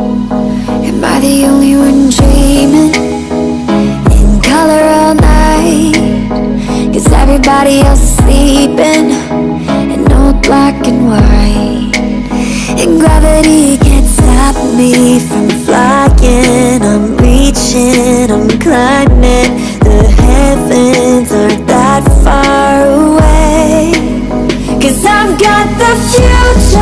Am I the only one dreaming in color all night? Cause everybody else is sleeping in old black and white. And gravity can't stop me from flying. I'm reaching, I'm climbing. The heavens aren't that far away. Cause I've got the future